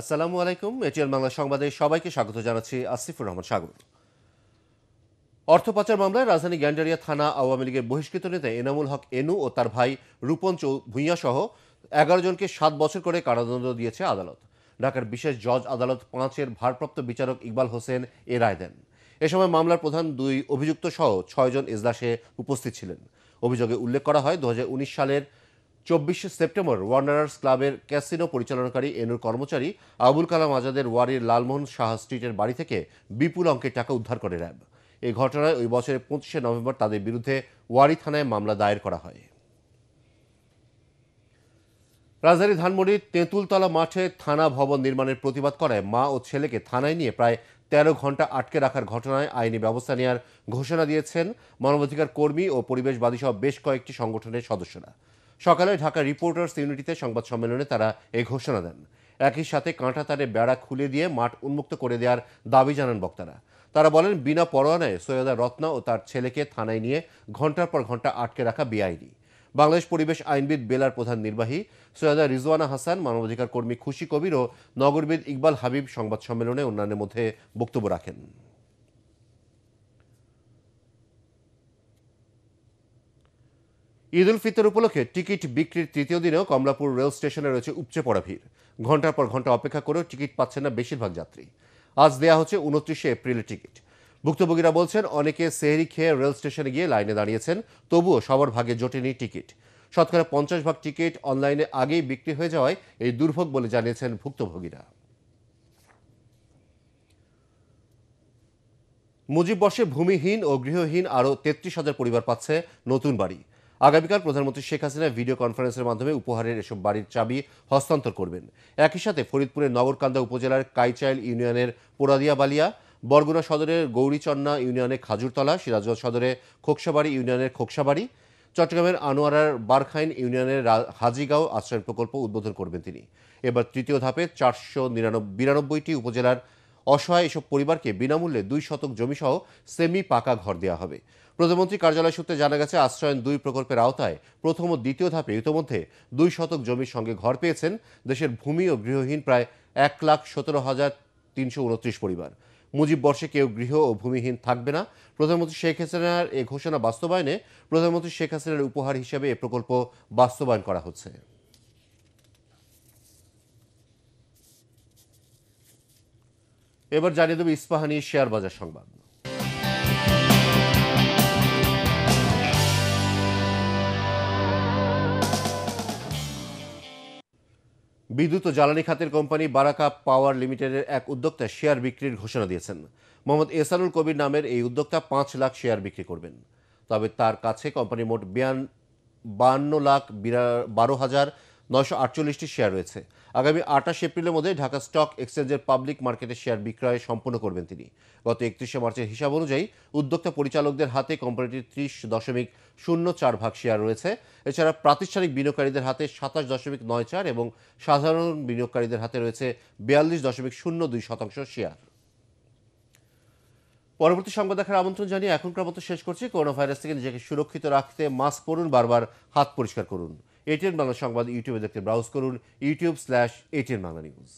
আসসালামু আলাইকুম, এটিএল বাংলা সংবাদে সবাইকে স্বাগত জানাচ্ছি, আসিফুর রহমান সাগর অর্থ পাচার মামলায় রাজধানী গ্যান্ডারিয়া থানা আওয়ামী লীগের বহিষ্কৃত নেতা এনামুল হক এনু ও তার ভাই রূপন ভূঁইয়া সহ এগারো জনকে সাত বছর করে কারাদণ্ড দিয়েছে আদালত। ঢাকার বিশেষ জজ আদালত পাঁচের ভারপ্রাপ্ত বিচারক ইকবাল হোসেন এ রায় দেন। এ সময় মামলার প্রধান দুই অভিযুক্ত সহ ছয়জন এজলাসে উপস্থিত ছিলেন। অভিযোগে উল্লেখ করা হয়, দু হাজার উনিশ সালের চব্বিশে সেপ্টেম্বর ওয়ান্ডারার্স ক্লাবের ক্যাসিনো পরিচালনাকারী এনুর কর্মচারী আবুল কালাম আজাদের ওয়ারির লালমোহন শাহ স্ট্রিটের বাড়ি থেকে বিপুল অঙ্কের টাকা উদ্ধার করে র্যাব। এই ঘটনায় ওই বছরের পঁচিশে নভেম্বর তাদের বিরুদ্ধে ওয়ারি থানায় মামলা দায়ের করা হয়। রাজধানী ধানমন্ডির তেঁতুলতলা মাঠে থানা ভবন নির্মাণের প্রতিবাদ করায় মা ও ছেলেকে থানায় নিয়ে প্রায় তেরো ঘণ্টা আটকে রাখার ঘটনায় আইনি ব্যবস্থা নেওয়ার ঘোষণা দিয়েছেন মানবাধিকার কর্মী ও পরিবেশবাদী সহ বেশ কয়েকটি সংগঠনের সদস্যরা। সকালে ঢাকা রিপোর্টার্স ইউনিটিতে সংবাদ সম্মেলনে তারা এই ঘোষণা দেন। একই সাথে কাঁটা তারে বেড়া খুলে দিয়ে মাঠ উন্মুক্ত করে দেওয়ার দাবি জানান বক্তারা। তারা বলেন, বিনা পরোয়ানায় সৈয়দা রত্না ও তার ছেলেকে থানায় নিয়ে ঘণ্টার পর ঘণ্টা আটকে রাখা বেআইনি। বাংলাদেশ পরিবেশ আইনবিদ বেলার প্রধান নির্বাহী সৈয়দা রিজওয়ানা হাসান মানবাধিকার কর্মী খুশি কবির ও নগরবিদ ইকবাল হাবিব সংবাদ সম্মেলনে অন্যান্যের মধ্যে বক্তব্য রাখেন। ঈদ উল ফিতর উপলক্ষে টিকিট বিক্রির তৃতীয় দিনেও কমলাপুর রেল স্টেশনে রয়েছে উপচে পড়া ভিড়। ঘণ্টার পর ঘণ্টা অপেক্ষা করেও টিকিট পাচ্ছেন না বেশিরভাগ যাত্রী। আজ দেয়া হচ্ছে উনত্রিশে এপ্রিলের টিকিট। ভুক্তভোগীরা বলছেন, অনেকে সেহরি খেয়ে রেল স্টেশনে গিয়ে লাইনে দাঁড়িয়েছেন, তবুও সবার ভাগে জোটেনি টিকিট। শতকরা পঞ্চাশ ভাগ টিকিট অনলাইনে আগেই বিক্রি হয়ে যাওয়ায় এই দুর্ভোগ বলে জানিয়েছেন ভুক্তভোগীরা। মুজিব বর্ষে ভূমিহীন ও গৃহহীন আরও তেত্রিশ হাজার পরিবার পাচ্ছে নতুন বাড়ি। আগামীকাল প্রধানমন্ত্রী শেখ হাসিনা ভিডিও কনফারেন্সের মাধ্যমে উপহারের এসব বাড়ির চাবি হস্তান্তর করবেন। একই সাথে ফরিদপুরের নগরকান্দা উপজেলার কাইচাইল ইউনিয়নের পোড়াদিয়া বালিয়া বরগুনা সদরের গৌরীচন্না ইউনিয়নের খাজুরতলা, সিরাজগঞ্জ সদরে খোকসাবাড়ি ইউনিয়নের খোকসাবাড়ি, চট্টগ্রামের আনোয়ারার বারখাইন ইউনিয়নের হাজিগাঁও আশ্রয় প্রকল্প উদ্বোধন করবেন তিনি। এবার তৃতীয় ধাপে চারশো বিরানব্বইটি উপজেলার অসহায় এসব পরিবারকে বিনামূল্যে দুই শতক জমিসহ সেমি পাকা ঘর দেওয়া হবে। প্রধানমন্ত্রী কার্যালয় সূত্রে জানা গেছে, আশ্রয়ন দুই প্রকল্পের আওতায় প্রথম ও দ্বিতীয় ধাপে ইতোমধ্যে দুই শতক জমির সঙ্গে ঘর পেয়েছেন দেশের ভূমি ও গৃহহীন প্রায় এক লাখ সতেরো হাজার তিনশো উনত্রিশ পরিবার। মুজিব বর্ষে কেউ গৃহ ও ভূমিহীন থাকবে না। প্রধানমন্ত্রী শেখ হাসিনার এ ঘোষণা বাস্তবায়নে প্রধানমন্ত্রী শেখ হাসিনার উপহার হিসেবে এ প্রকল্প বাস্তবায়ন করা হচ্ছে। এবার জানিয়ে দেব ইস্পাহানি শেয়ার বাজার সংবাদ। বিদ্যুৎ ও জ্বালানি খাতের কোম্পানি বারাকা পাওয়ার লিমিটেডের এক উদ্যোক্তা শেয়ার বিক্রির ঘোষণা দিয়েছেন। মোহাম্মদ এসানুল কবির নামের এই উদ্যোক্তা পাঁচ লাখ শেয়ার বিক্রি করবেন। তবে তার কাছে কোম্পানি মোট বিয়ান বান্ন লাখ বিরা- বারো হাজার নয়শো আটচল্লিশটি শেয়ার রয়েছে। আগামী আঠাশ এপ্রিলের মধ্যে ঢাকা স্টক এক্সচেঞ্জের পাবলিক মার্কেটে শেয়ার বিক্রয় সম্পন্ন করবেন তিনি। গত একত্রিশে মার্চের হিসাব অনুযায়ী উদ্যোক্তা পরিচালকদের হাতে কোম্পানিটির ত্রিশ দশমিক শূন্য চার ভাগ শেয়ার রয়েছে। এছাড়া প্রাতিষ্ঠানিক বিনিয়োগকারীদের হাতে সাতাশ দশমিক নয় চার এবং সাধারণ বিনিয়োগকারীদের হাতে রয়েছে বিয়াল্লিশ দশমিক শূন্য দুই শতাংশ শেয়ার পরবর্তী সংবাদ দেখার আমন্ত্রণ জানিয়ে এখনকার মতো শেষ করছি। করোনা ভাইরাস থেকে নিজেকে সুরক্ষিত রাখতে মাস্ক পরুন, বারবার হাত পরিষ্কার করুন। এটিএন বাংলা সংবাদ ইউটিউবে দেখতে ব্রাউজ করুন YouTube slash ATN Bangla news